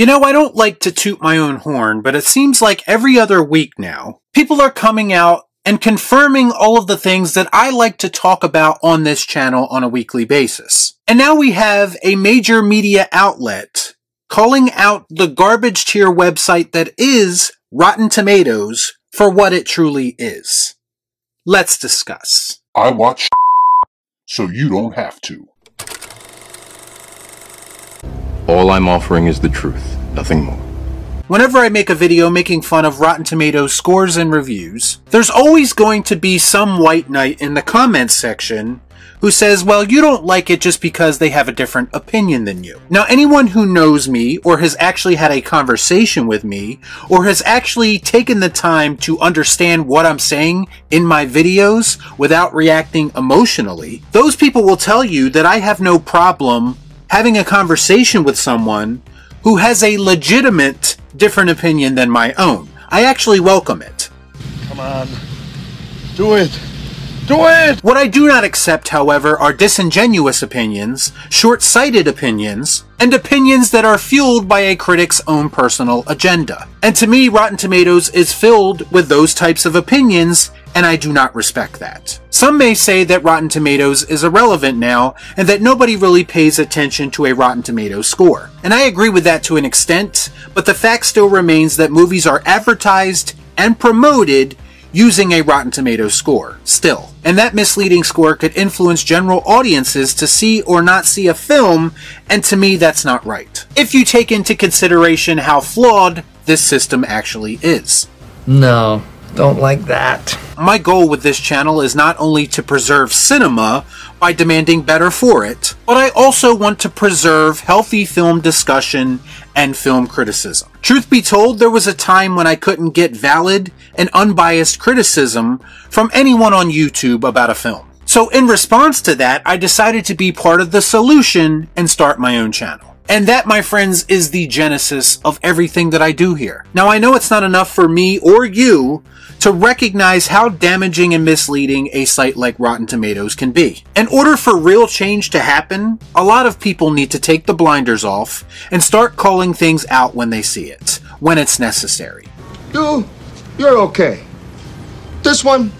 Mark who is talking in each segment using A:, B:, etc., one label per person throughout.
A: You know, I don't like to toot my own horn, but it seems like every other week now, people are coming out and confirming all of the things that I like to talk about on this channel on a weekly basis. And now we have a major media outlet calling out the garbage tier website that is Rotten Tomatoes for what it truly is. Let's discuss.
B: I watch so you don't have to.
C: All I'm offering is the truth, nothing more.
A: Whenever I make a video making fun of Rotten Tomatoes scores and reviews, there's always going to be some white knight in the comments section who says, well, you don't like it just because they have a different opinion than you. Now, anyone who knows me, or has actually had a conversation with me, or has actually taken the time to understand what I'm saying in my videos without reacting emotionally, those people will tell you that I have no problem having a conversation with someone who has a legitimate different opinion than my own. I actually welcome it.
B: Come on. Do it. Do it!
A: What I do not accept, however, are disingenuous opinions, short-sighted opinions, and opinions that are fueled by a critic's own personal agenda. And to me, Rotten Tomatoes is filled with those types of opinions, and I do not respect that. Some may say that Rotten Tomatoes is irrelevant now, and that nobody really pays attention to a Rotten Tomatoes score. And I agree with that to an extent, but the fact still remains that movies are advertised and promoted using a Rotten Tomatoes score, still. And that misleading score could influence general audiences to see or not see a film, and to me that's not right. If you take into consideration how flawed this system actually is.
D: No, don't like that.
A: My goal with this channel is not only to preserve cinema by demanding better for it, but I also want to preserve healthy film discussion and film criticism. Truth be told, there was a time when I couldn't get valid and unbiased criticism from anyone on YouTube about a film. So in response to that, I decided to be part of the solution and start my own channel. And that, my friends, is the genesis of everything that I do here. Now, I know it's not enough for me or you to recognize how damaging and misleading a site like Rotten Tomatoes can be. In order for real change to happen, a lot of people need to take the blinders off and start calling things out when they see it, when it's necessary.
E: You, you're okay. This one,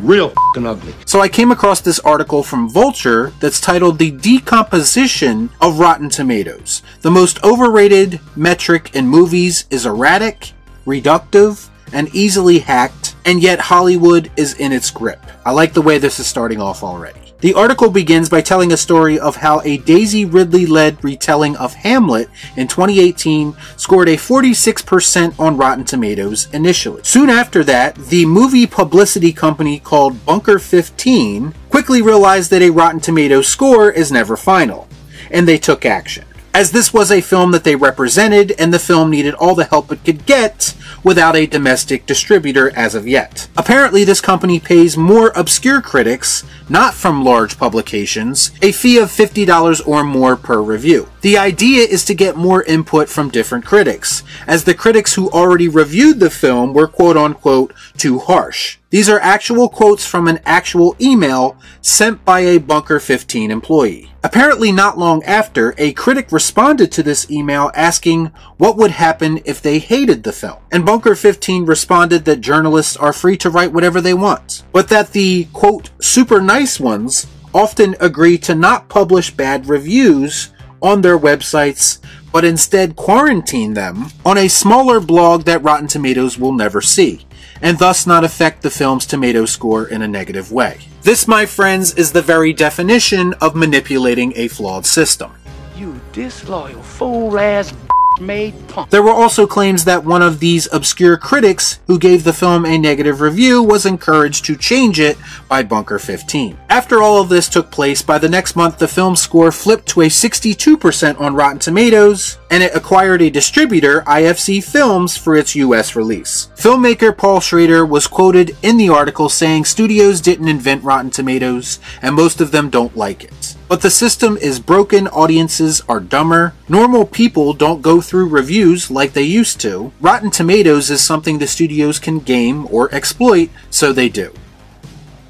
E: real fucking ugly.
A: So I came across this article from Vulture that's titled The Decomposition of Rotten Tomatoes. The most overrated metric in movies is erratic, reductive, and easily hacked, and yet Hollywood is in its grip. I like the way this is starting off already. The article begins by telling a story of how a Daisy Ridley led retelling of Hamlet in 2018 scored a 46% on Rotten Tomatoes initially. Soon after that, the movie publicity company called Bunker 15 quickly realized that a Rotten Tomatoes score is never final, and they took action as this was a film that they represented and the film needed all the help it could get without a domestic distributor as of yet. Apparently this company pays more obscure critics, not from large publications, a fee of $50 or more per review. The idea is to get more input from different critics, as the critics who already reviewed the film were quote unquote too harsh. These are actual quotes from an actual email sent by a Bunker 15 employee. Apparently not long after, a critic responded to this email asking what would happen if they hated the film. And Bunker 15 responded that journalists are free to write whatever they want, but that the, quote, super nice ones often agree to not publish bad reviews on their websites, but instead quarantine them on a smaller blog that Rotten Tomatoes will never see and thus not affect the film's tomato score in a negative way. This, my friends, is the very definition of manipulating a flawed system.
F: You disloyal fool-ass made.
A: There were also claims that one of these obscure critics who gave the film a negative review was encouraged to change it by Bunker 15. After all of this took place, by the next month the film's score flipped to a 62% on Rotten Tomatoes, and it acquired a distributor, IFC Films, for its US release. Filmmaker Paul Schrader was quoted in the article saying studios didn't invent Rotten Tomatoes, and most of them don't like it. But the system is broken, audiences are dumber, normal people don't go through reviews like they used to. Rotten Tomatoes is something the studios can game or exploit, so they do.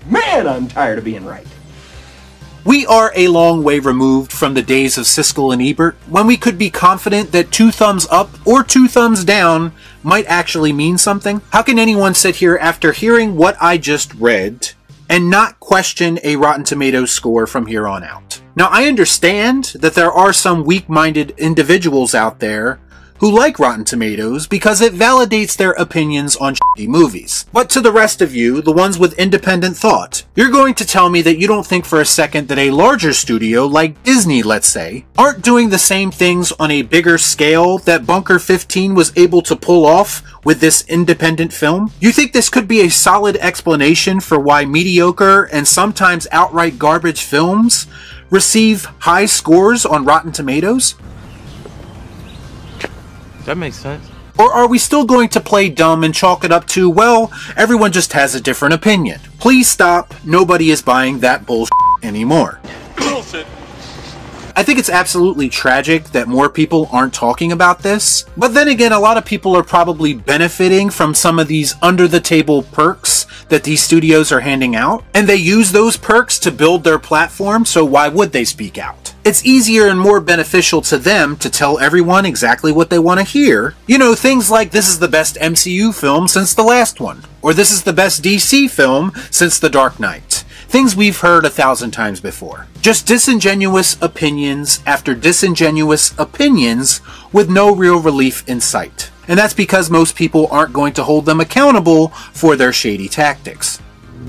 F: Man, I'm tired of being right.
A: We are a long way removed from the days of Siskel and Ebert when we could be confident that two thumbs up or two thumbs down might actually mean something. How can anyone sit here after hearing what I just read and not question a Rotten Tomatoes score from here on out? Now, I understand that there are some weak minded individuals out there who like Rotten Tomatoes because it validates their opinions on shitty movies. But to the rest of you, the ones with independent thought, you're going to tell me that you don't think for a second that a larger studio, like Disney let's say, aren't doing the same things on a bigger scale that Bunker 15 was able to pull off with this independent film? You think this could be a solid explanation for why mediocre and sometimes outright garbage films receive high scores on Rotten Tomatoes?
G: That makes sense.
A: Or are we still going to play dumb and chalk it up to, well, everyone just has a different opinion? Please stop. Nobody is buying that bullshit anymore.
G: Bullshit.
A: I think it's absolutely tragic that more people aren't talking about this. But then again, a lot of people are probably benefiting from some of these under the table perks that these studios are handing out. And they use those perks to build their platform, so why would they speak out? It's easier and more beneficial to them to tell everyone exactly what they want to hear. You know, things like this is the best MCU film since the last one, or this is the best DC film since The Dark Knight. Things we've heard a thousand times before. Just disingenuous opinions after disingenuous opinions with no real relief in sight. And that's because most people aren't going to hold them accountable for their shady tactics.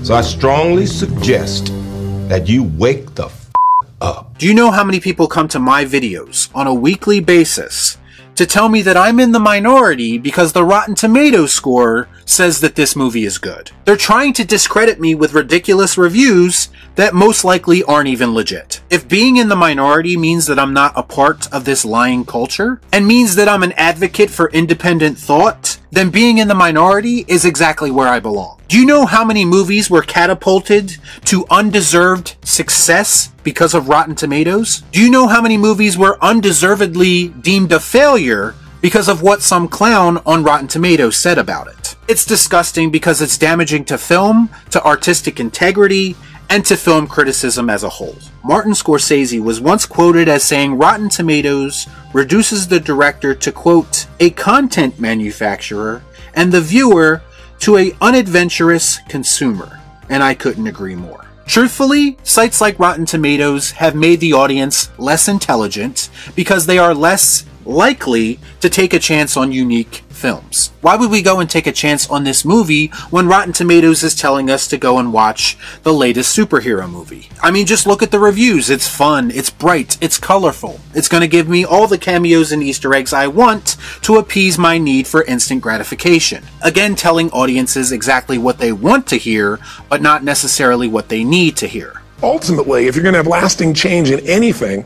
H: So I strongly suggest that you wake the.
A: Do you know how many people come to my videos on a weekly basis to tell me that I'm in the minority because the Rotten Tomatoes score says that this movie is good? They're trying to discredit me with ridiculous reviews that most likely aren't even legit. If being in the minority means that I'm not a part of this lying culture and means that I'm an advocate for independent thought, then being in the minority is exactly where I belong. Do you know how many movies were catapulted to undeserved success because of Rotten Tomatoes? Do you know how many movies were undeservedly deemed a failure because of what some clown on Rotten Tomatoes said about it? It's disgusting because it's damaging to film, to artistic integrity, and to film criticism as a whole. Martin Scorsese was once quoted as saying Rotten Tomatoes reduces the director to quote, a content manufacturer and the viewer to a unadventurous consumer. And I couldn't agree more. Truthfully, sites like Rotten Tomatoes have made the audience less intelligent because they are less likely to take a chance on unique films. Why would we go and take a chance on this movie when Rotten Tomatoes is telling us to go and watch the latest superhero movie? I mean, just look at the reviews. It's fun, it's bright, it's colorful. It's going to give me all the cameos and Easter eggs I want to appease my need for instant gratification. Again, telling audiences exactly what they want to hear, but not necessarily what they need to hear.
I: Ultimately, if you're going to have lasting change in anything,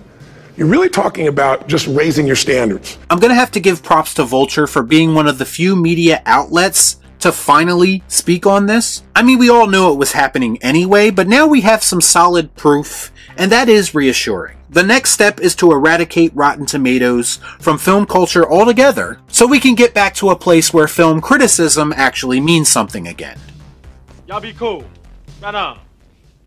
I: you're really talking about just raising your standards.
A: I'm going to have to give props to Vulture for being one of the few media outlets to finally speak on this. I mean, we all knew it was happening anyway, but now we have some solid proof, and that is reassuring. The next step is to eradicate Rotten Tomatoes from film culture altogether so we can get back to a place where film criticism actually means something again.
G: Y'all be cool. Right on.